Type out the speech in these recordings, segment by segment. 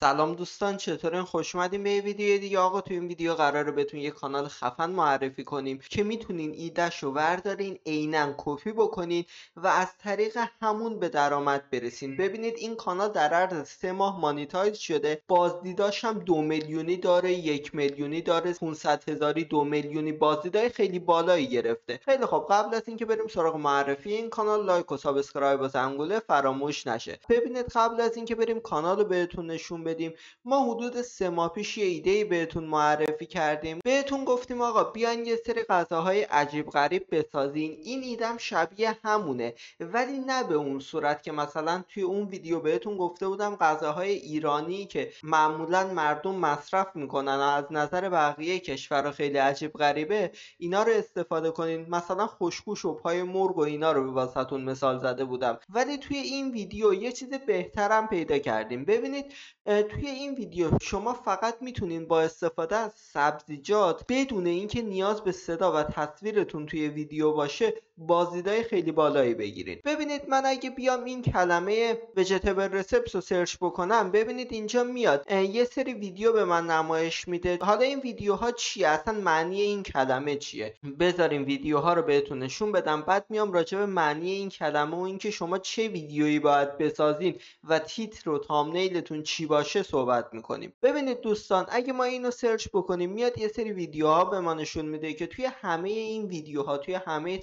سلام دوستان چطورین؟ خوش اومدین به ویدیو دیگه. آقا تو این ویدیو قراره بهتون یه کانال خفن معرفی کنیم که می‌تونین ایدهش رو وردارین عینا کپی بکنین و از طریق همون به درآمد برسین. ببینید این کانال در عرض سه ماه monetize شده. بازدیداش هم دو میلیونی داره یک میلیونی داره 500 هزاری دو میلیونی بازدیدای خیلی بالایی گرفته. خیلی خب قبل از اینکه بریم سراغ معرفی این کانال like و subscribe و زنگوله فراموش نشه. ببینید قبل از اینکه بریم کانال رو بهتون نشون بدیم. ما حدود سه ماه پیش یه ایده بهتون معرفی کردیم. بهتون گفتیم آقا بیاین یه سری غذاهای عجیب غریب بسازین. این ایدم شبیه همونه. ولی نه به اون صورت که مثلا توی اون ویدیو بهتون گفته بودم غذاهای ایرانی که معمولا مردم مصرف می‌کنن و از نظر بقیه کشور خیلی عجیب غریبه اینا رو استفاده کنین. مثلا خوشگوش و پای مرغ و اینا رو به واسطون مثال زده بودم. ولی توی این ویدیو یه چیز بهترم پیدا کردیم. ببینید توی این ویدیو شما فقط می‌تونین با استفاده از سبزیجات بدون اینکه نیاز به صدا و تصویرتون توی ویدیو باشه بازدیدهای خیلی بالایی بگیرید ببینید من اگه بیام این کلمه وجتبل رسپس رو سرچ بکنم ببینید اینجا میاد. یه سری ویدیو به من نمایش میده. حالا این ویدیوها چیه؟ اصلا معنی این کلمه چیه؟ بذاریم ویدیوها رو بهتون نشون بدم. بعد میام راجع به معنی این کلمه و اینکه شما چه ویدیویی باید بسازین و تیتر و تامنیلتون چی باشه صحبت می‌کنیم. ببینید دوستان اگه ما اینو سرچ بکنیم میاد یه سری ویدیوها به ما نشون میده که توی همه این ویدیوها توی همه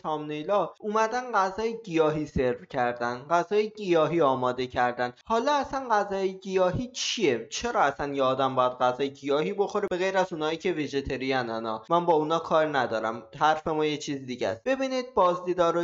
تامنیلا اومدن غذای گیاهی سرو کردن غذای گیاهی آماده کردن. حالا اصلا غذای گیاهی چیه؟ چرا اصلا یه آدم باید غذای گیاهی بخوره به غیر از اونایی که ویژیتریان من با اونا کار ندارم. حرف ما یه چیز دیگه است. ببینید بازدیدا رو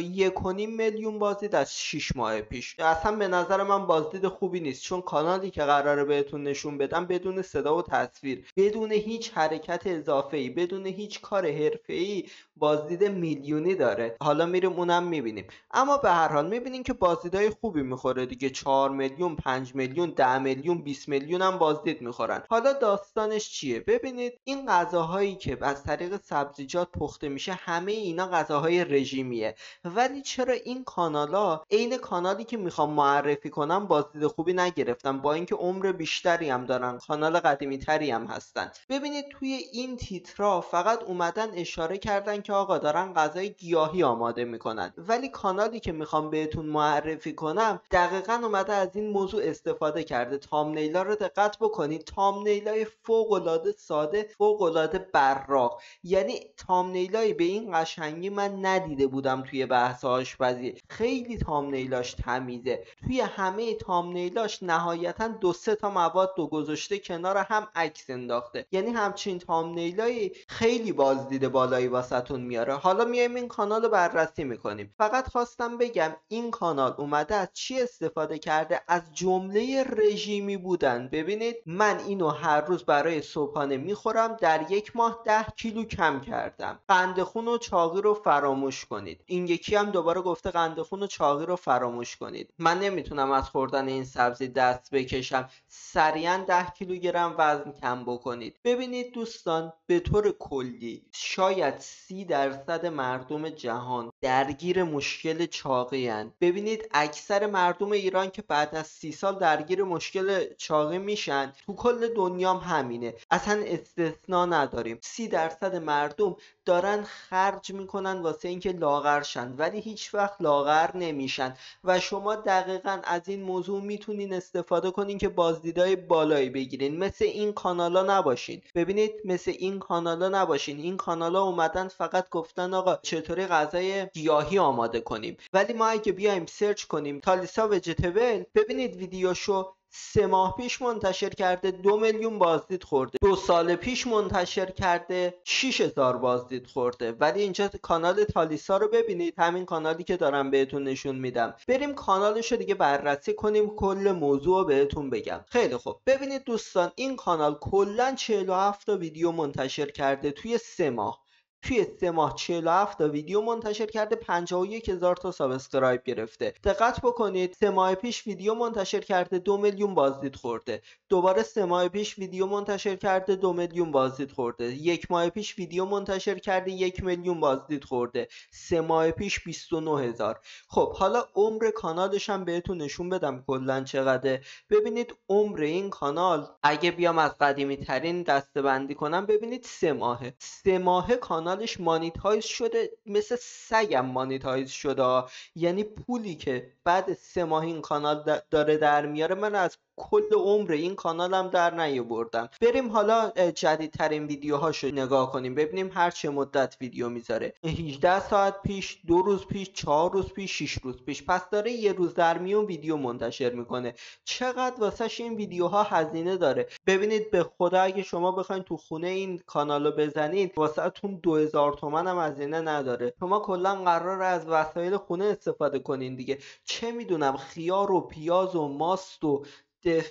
میلیون بازدید از 6 ماه پیش. اصلا به نظر من بازدید خوبی نیست چون کانالی که قراره بهتون نشون بدم بدون صدا و تصویر بدون هیچ حرکت اضافه ای بدون هیچ کار حرفه ای بازدید میلیونی داره. حالا میریم اونم می‌بینیم. اما به هر حال می‌بینیم که بازدیدهای خوبی می‌خوره دیگه. 4 میلیون 5 میلیون 10 میلیون 20 میلیون هم بازدید می‌خورن. حالا داستانش چیه؟ ببینید این غذاهایی که از طریق سبزیجات پخته میشه همه اینا غذاهای رژیمیه. ولی چرا این کانالا عین کانالی که می‌خوام معرفی کنم بازدید خوبی نگرفتم با اینکه عمر بیشتری هم دارن کانال قدیمی تری هم هستن. ببینید توی این تیترا فقط اومدن اشاره کردن که آقا دارن غذای گیاهی آماده می‌کنن. ولی کانالی که می‌خوام بهتون معرفی کنم دقیقا اومده از این موضوع استفاده کرده. تامنیلا رو دقت بکنید. تامنیلای فوق العاده ساده فوق العاده براق. یعنی تامنیلای به این قشنگی من ندیده بودم توی بحث آشپزی. خیلی تامنیلاش تمیزه. توی همه تامنیلاش نهایتا دو سه تا مواد دو گذاشته کنار هم عکس انداخته. یعنی همچین تامنیلای خیلی بازدید بالایی واسهتون میاره. حالا میایم این کانال رو بررسی می‌کنیم. فقط خواستم بگم این کانال اومده از چی استفاده کرده؟ از جمله رژیمی بودن. ببینید من اینو هر روز برای صبحانه می‌خورم در یک ماه ده کیلو کم کردم. قند خون و چاقی رو فراموش کنید. این یکی هم دوباره گفته قند خون و چاقی رو فراموش کنید. من نمی‌تونم از خوردن این سبزی دست بکشم. سریعا ده کیلوگرم وزن کم بکنید. ببینید دوستان به طور کلی شاید سی درصد مردم جهان درگیر مشکل چاقی هن. ببینید اکثر مردم ایران که بعد از سی سال درگیر مشکل چاقی میشن تو کل دنیام همینه اصلا استثنا نداریم سی درصد مردم دارن خرج می‌کنن واسه اینکه لاغر شن ولی هیچ وقت لاغر نمیشن. و شما دقیقا از این موضوع می‌تونین استفاده کنین که بازدیدهای بالایی بگیرین. مثل این کانالا نباشین. ببینید مثل این کانالا نباشین. این کانالا اومدن فقط گفتن آقا چطوری غذای گیاهی آماده کنیم. ولی ما اگه بیایم سرچ کنیم تالیسا وجتبل ببینید ویدیوشو سه ماه پیش منتشر کرده دو میلیون بازدید خورده. دو سال پیش منتشر کرده 6 هزار بازدید خورده. ولی اینجا کانال تالیسا رو ببینید. همین کانالی که دارم بهتون نشون میدم. بریم کانالش رو دیگه بررسی کنیم. کل موضوع رو بهتون بگم. خیلی خوب. ببینید دوستان این کانال کلا 47 تا ویدیو منتشر کرده توی سه ماه. توی سه ماه 47 تا ویدیو منتشر کرده 51 هزار تا subscribe گرفته. دقت بکنید سه ماه پیش ویدیو منتشر کرده دو میلیون بازدید خورده. دوباره سه ماه پیش ویدیو منتشر کرده دو میلیون بازدید خورده. یک ماه پیش ویدیو منتشر کرده یک میلیون بازدید خورده. سه ماه پیش 29 هزار. خب حالا عمر کانالش هم بهتون نشون بدم کلا چقدره. ببینید عمر این کانال. اگه بیام از قدیمی ترین دسته بندی کنم ببینید سه ماهه. سه ماه کانالش مانیتایز شده مثل سگم مانیتایز شده. یعنی پولی که بعد سه ماه این کانال داره در میاره من از کل عمر این کانالم در نیاوردم. بریم حالا جدیدترین ویدیوهاشو نگاه کنیم. ببینیم هر چه مدت ویدیو می‌ذاره. 18 ساعت پیش دو روز پیش چهار روز پیش 6 روز پیش. پس داره یه روز در میون ویدیو منتشر می‌کنه. چقدر واسهش این ویدیوها هزینه داره. ببینید به خدا اگه شما بخواین تو خونه این کانالو بزنید واسهتون 2000 تومن هم هزینه نداره. شما کلا قرار از وسایل خونه استفاده کنین دیگه. چه می‌دونم خیار و پیاز و ماست و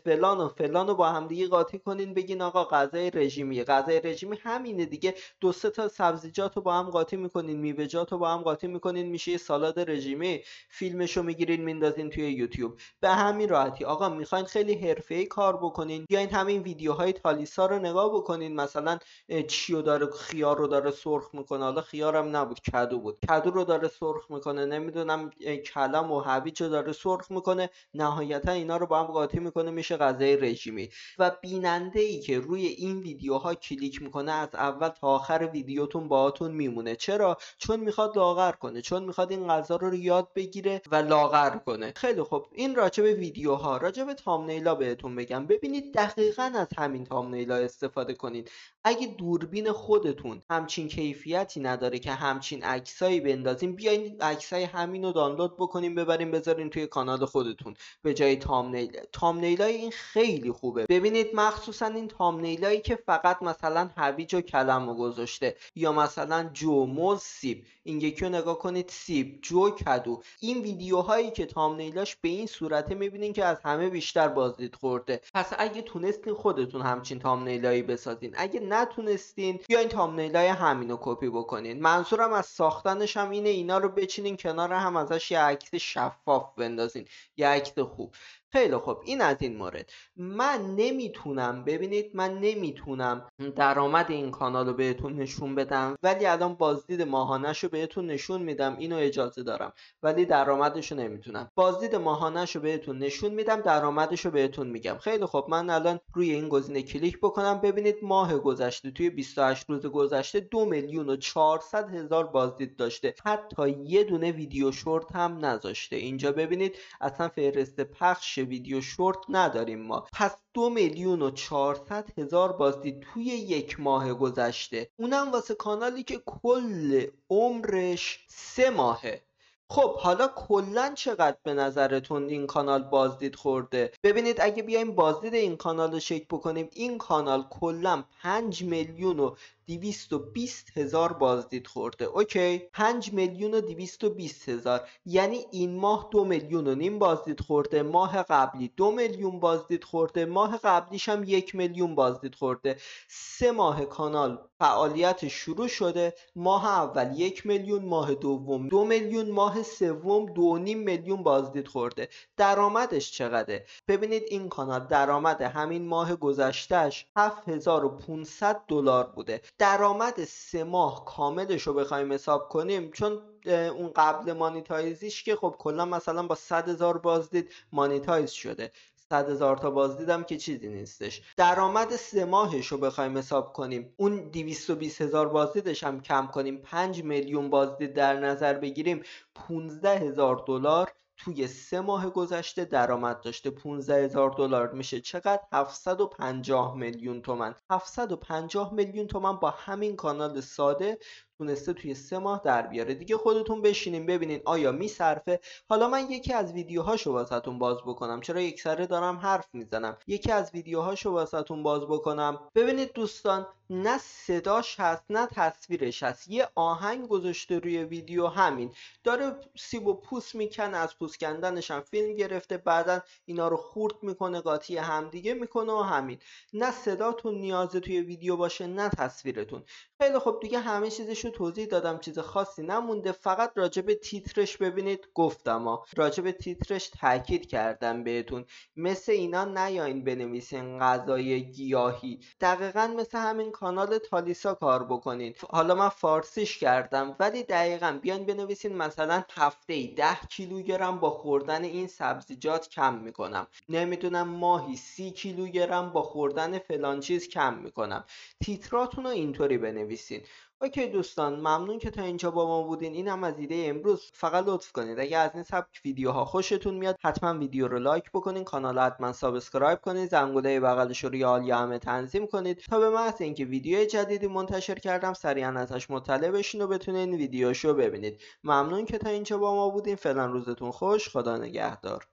فلان و فلان رو با هم دیگه قاطی کنین بگین آقا غذای رژیمی. غذای رژیمی همینه دیگه. دو سه تا سبزیجات رو با هم قاطی می‌کنین میوه‌جات رو با هم قاطی می‌کنین میشه سالاد رژیمی فیلمش رو می‌گیرین میندازین توی یوتیوب. به همین راحتی. آقا می‌خواین خیلی حرفه‌ای کار بکنین بیاین همین ویدیوهای تالیسا رو نگاه بکنین. مثلا چیو داره خیار رو داره سرخ می‌کنه. حالا خیارم نبود کدو بود. کدو رو داره سرخ می‌کنه. نمی‌دونم کلم و هویج رو داره سرخ می‌کنه. نهایتا اینا رو با هم قاطی می‌کنه می‌کنه میشه غذای رژیمی. و بیننده ای که روی این ویدیوها کلیک می‌کنه از اول تا آخر ویدیوتون باهاتون میمونه. چرا؟ چون می‌خواد لاغر کنه چون می‌خواد این غذا رو یاد بگیره و لاغر کنه. خیلی خب این راجع به ویدیوها راجع تامنیلا بهتون بگم. ببینید دقیقا از همین تامنیلا استفاده کنید. اگه دوربین خودتون همچین کیفیتی نداره که همچین عکسایی بندازین بیاین عکسای همین رو دانلود بکنیم ببریم بذارین توی کانال خودتون. به جای تامنیل تامنیلای این خیلی خوبه. ببینید مخصوصا این تامنیلایی که فقط مثلا هویج و کلم رو گذاشته یا مثلا جو موز سیب. این یکی رو نگاه کنید سیب جو کدو. این ویدیوهایی که تامنیلاش به این صورته می‌بینین که از همه بیشتر بازدید خورده. پس اگه تونستین خودتون همچین تامنیلایی بسازین. اگه نتونستین بیاین تامنیلای همینو کپی بکنین. منظورم از ساختنش هم اینه اینا رو بچینین کنار هم ازش یه عکس شفاف بندازین. یه عکس خوب. خیلی خوب. این از این مورد. من نمی‌تونم ببینید من نمی‌تونم درآمد این کانال رو بهتون نشون بدم ولی الان بازدید ماهانش رو بهتون نشون میدم اینو اجازه دارم. ولی درآمدش رو نمی‌تونم. بازدید ماهانش رو بهتون نشون میدم درآمدش رو بهتون میگم. خیلی خوب من الان روی این گزینه کلیک بکنم. ببینید ماه گذشته توی 28 روز گذشته دو میلیون و 400 هزار بازدید داشته. حتی یه دونه ویدیو شورت هم نذاشته. اینجا ببینید اصلا فهرست پخش ویدیو شورت نداریم ما. پس دو میلیون و چهارصد هزار بازدید توی یک ماه گذشته. اونم واسه کانالی که کل عمرش سه ماهه. خب حالا کلا چقدر به نظرتون این کانال بازدید خورده؟ ببینید اگه بیایم بازدید این کانال رو شک بکنیم این کانال کلا 5 میلیون و 220 هزار بازدید خورده. اوکی. 5 میلیون و 220 هزار. یعنی این ماه دو میلیون و نیم بازدید خورده. ماه قبلی دو میلیون بازدید خورده. ماه قبلیش هم یک میلیون بازدید خورده. سه ماه کانال فعالیت شروع شده. ماه اول یک میلیون ماه دوم دو میلیون ماه سوم دو نیم میلیون بازدید خورده. درآمدش چقدره؟ ببینید این کانال درآمد همین ماه گذشتهش 7500 دلار بوده. درآمد سه ماه کاملش رو بخوایم حساب کنیم چون اون قبل مانیتایزیش که خب کلا مثلا با 100 هزار بازدید مانیتایز شده. 100 هزار تا بازدیدم که چیزی نیستش. درآمد سه ماهش رو بخوایم حساب کنیم. اون 220 هزار بازدیدش هم کم کنیم. 5 میلیون بازدید در نظر بگیریم. 15 هزار دلار توی سه ماه گذشته درآمد داشته. 15 هزار دلار میشه. چقدر؟ 750 میلیون تومن 750 میلیون تومن با همین کانال ساده تونسته توی سه ماه در بیاره. دیگه خودتون بشینین ببینین آیا میصرفه. حالا من یکی از ویدیوهاشو واسهتون باز بکنم. چرا یک سره دارم حرف می‌زنم؟ یکی از ویدیوهاشو واسهتون باز بکنم. ببینید دوستان نه صداش هست نه تصویرش هست. یه آهنگ گذاشته روی ویدیو همین. داره سیب و پوست می‌کنه از پوست کندنش هم فیلم گرفته. بعدا اینا رو خورد می‌کنه قاطی همدیگه می‌کنه و همین. نه صداتون نیازه توی ویدیو باشه نه تصویرتون. خیلی خب دیگه همه چیزشو رو توضیح دادم چیز خاصی نمونده فقط راجع به تیترش ببینید گفتم ها. راجع به تیترش تاکید کردم بهتون. مثل اینا نیاین بنویسین غذای گیاهی. دقیقا مثل همین کانال تالیسا کار بکنین. حالا من فارسیش کردم ولی دقیقا بیان بنویسین مثلا هفته ای ده کیلوگرم با خوردن این سبزیجات کم می‌کنم. نمی‌دونم ماهی سی کیلوگرم با خوردن فلان چیز کم می‌کنم. تیتراتون رو اینطوری بنویسین. OK دوستان ممنون که تا اینجا با ما بودین. این هم از ایده امروز. فقط لطف کنید. اگه از این سبک ویدیوها خوشتون میاد حتما ویدیو رو like بکنین کانال حتما subscribe کنید زنگوله بغلش رو یا همه تنظیم کنید تا به محض اینکه ویدیو جدیدی منتشر کردم سریعا ازش مطلع بشین و بتونین ویدیوشو ببینید. ممنون که تا اینجا با ما بودین. فعلا روزتون خوش. خدا نگهدار.